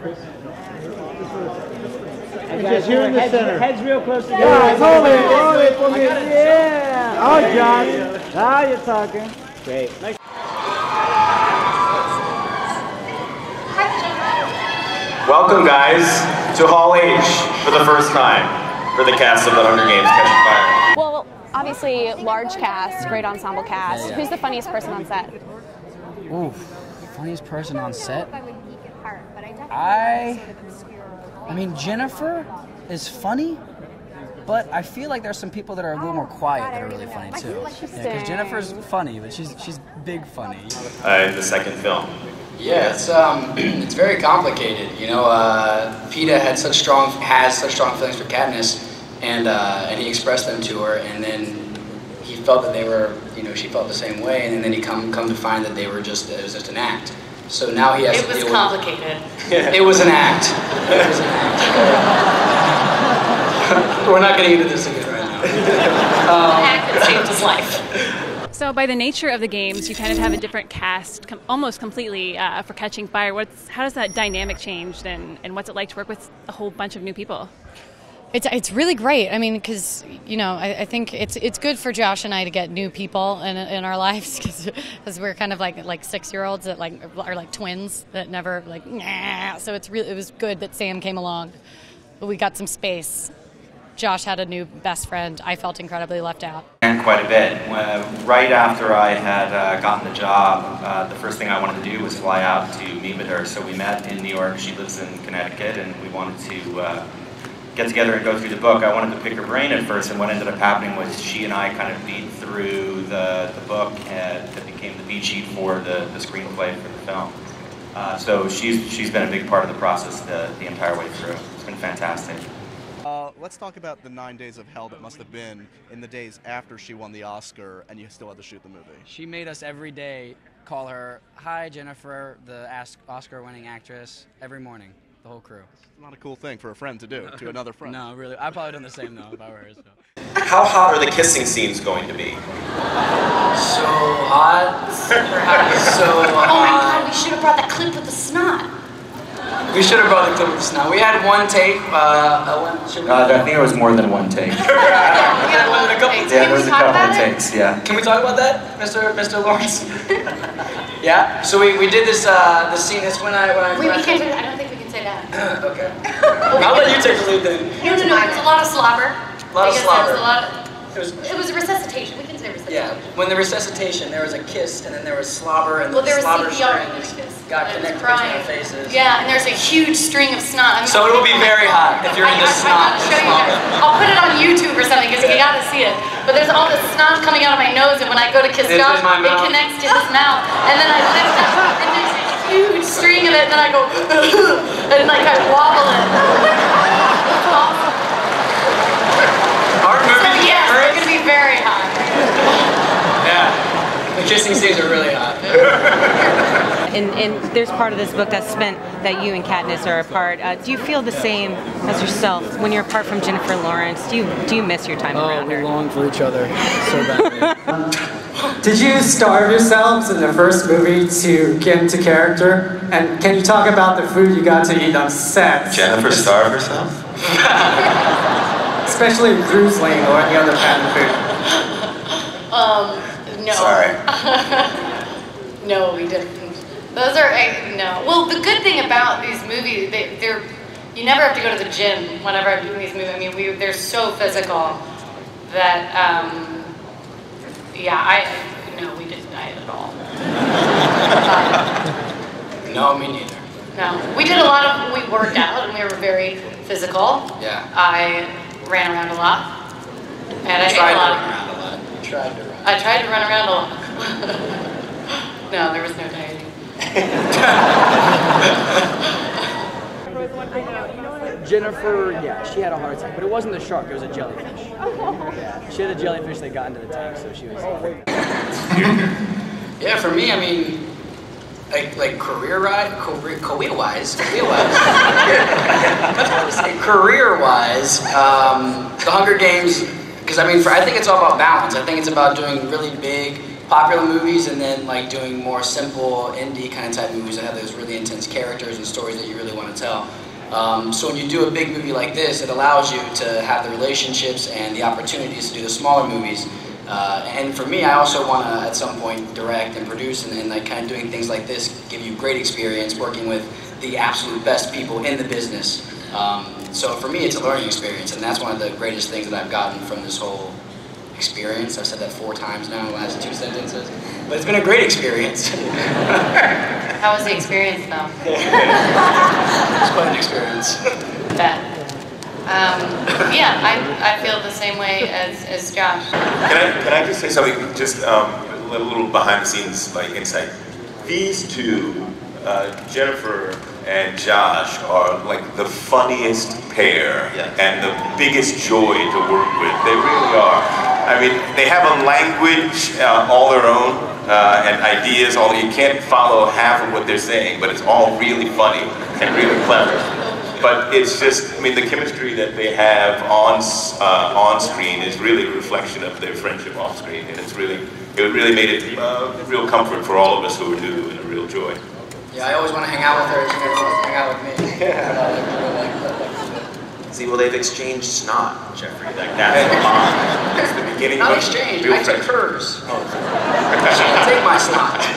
And guys, here in the heads, center. heads real close together. Yeah, hold it, hold it for me. Yeah. Oh, Josh. Ah, now you're talking. Great. Welcome, guys, to Hall H for the first time for the cast of The Hunger Games Catching Fire. Well, obviously, large cast, great ensemble cast. Yeah, yeah. Who's the funniest person on set? Ooh, funniest person on set. I, I mean Jennifer is funny, but I feel like there's some people that are a little more quiet that are really funny too. Because Jennifer's funny, but she's she's big funny. Uh, the second film. Yeah, it's um, it's very complicated. You know, uh, Peeta had such strong has such strong feelings for Katniss, and uh, and he expressed them to her, and then he felt that they were, you know, she felt the same way, and then he come come to find that they were just it was just an act. So now he has It to deal with it was an act. It was an act. We're not getting into this again right now. An act that saved his life. So, by the nature of the games, you kind of have a different cast, com- almost completely uh, for Catching Fire. What's how does that dynamic change, and, and what's it like to work with a whole bunch of new people? It's it's really great. I mean, because you know, I, I think it's it's good for Josh and I to get new people in in our lives because we're kind of like like six year olds that like are like twins that never like nah. So it's really it was good that Sam came along. We got some space. Josh had a new best friend. I felt incredibly left out. And quite a bit. When, right after I had uh, gotten the job, uh, the first thing I wanted to do was fly out to meet with her. So we met in New York. She lives in Connecticut, and we wanted to uh, get together and go through the book. I wanted to pick her brain at first, and what ended up happening was she and I kind of beat through the, the book uh, that became the beat sheet for the, the screenplay for the film. Uh, so she's, she's been a big part of the process the, the entire way through. It's been fantastic. Uh, let's talk about the nine days of hell that must have been in the days after she won the Oscar and you still had to shoot the movie. She made us every day call her, "Hi Jennifer, the Oscar-winning actress," every morning. The whole crew. It's not a cool thing for a friend to do to another friend. No, really. I've probably done the same though if I were her. So. How hot are the kissing scenes going to be? So hot, so hot. Oh my god, we should have brought that clip with the snot. We should have brought the clip of snot. We had one take. Uh, uh, one, we? Uh, I think it was more than one take. we had one, a couple. takes. Yeah, there was a couple of takes, yeah. Can we talk about that, Mr. Mr. Lawrence? yeah. So we, we did this uh, the scene. This when I when I. Wait, we I- can't. I don't think we okay. I'll let you take the lead then. No, no, no. It was a lot of slobber. A lot of slobber. Was a lot of, It was. it was a resuscitation. We can say resuscitation. Yeah. When the resuscitation, there was a kiss, and then there was slobber, and Well, the slobber CPR string in this got connected between our faces. Yeah, and there's a huge string of snot. I mean, So it will be very hot if you're I, the snot. I'll put it on YouTube or something because you gotta see it. But there's all this snot coming out of my nose, and when I go to kiss Josh, it connects to his mouth, and then I lift up, and there's huge string of it, and then I go, and like I wobble it. It's awesome. Our So movie yes, they're gonna be very hot. Yeah. The kissing scenes are really hot. And, and there's part of this book that's spent that you and Katniss are apart. Uh, do you feel the same as yourself when you're apart from Jennifer Lawrence? Do you do you miss your time Oh, around we her? long for each other so badly. Did you starve yourselves in the first movie to get into character? And can you talk about the food you got to eat on set? Jennifer starved herself? Especially in Cruise Lane or any other patent food. Um, no. Sorry. no, we didn't. Those are eh, no. Well, the good thing about these movies, they, they're you never have to go to the gym whenever I'm doing these movies. I mean, we they're so physical that um, yeah, I no, we didn't diet at all. No, me neither. No, we did a lot of we worked out and we were very physical. Yeah. I ran around a lot, and I Tried to run around a lot. You Tried to run. I tried to run around a lot. no, there was no dieting. Jennifer, yeah, she had a heart attack, but it wasn't the shark; it was a jellyfish. Yeah, she had a jellyfish that got into the tank, so she was. Yeah, for me, I mean, like like career ride, career career wise, career wise. That's what I was saying. Career wise, um, the Hunger Games, because I mean, for I think it's all about balance. I think it's about doing really big, popular movies and then like doing more simple indie kind of type movies that have those really intense characters and stories that you really want to tell. Um, so when you do a big movie like this, it allows you to have the relationships and the opportunities to do the smaller movies. Uh, and for me, I also want to, at some point, direct and produce, and, and like kind of doing things like this give you great experience working with the absolute best people in the business. Um, so for me, it's a learning experience, and that's one of the greatest things that I've gotten from this whole experience. I've said that four times now in the last two sentences, but it's been a great experience. How was the experience, though? it was quite an experience. Bet. Um, yeah, I, I feel the same way as, as Josh. Can I, can I just say something, just um, a little, little behind the scenes like insight? These two, uh, Jennifer and Josh, are like the funniest pair and the biggest joy to work with. They really are. I mean, they have a language uh, all their own uh, and ideas. All you can't follow half of what they're saying, but it's all really funny and really clever. But it's just, I mean, the chemistry that they have on uh, on screen is really a reflection of their friendship off screen, and it's really, it really made it uh, a real comfort for all of us who were new and a real joy. Yeah, I always want to hang out with her. She never wants to hang out with me. Yeah. See, well, they've exchanged snot, Jeffrey. Like that's the bond. It's the beginning Not of exchange. I took hers. She didn't take my snot.